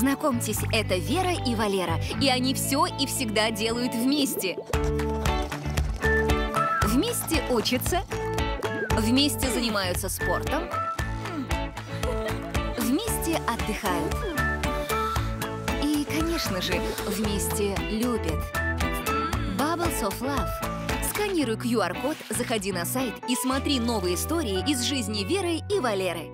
Знакомьтесь, это Вера и Валера, и они все и всегда делают вместе. Вместе учатся, вместе занимаются спортом, вместе отдыхают. И, конечно же, вместе любят. Bubbles of Love. Сканируй QR-код, заходи на сайт и смотри новые истории из жизни Веры и Валеры.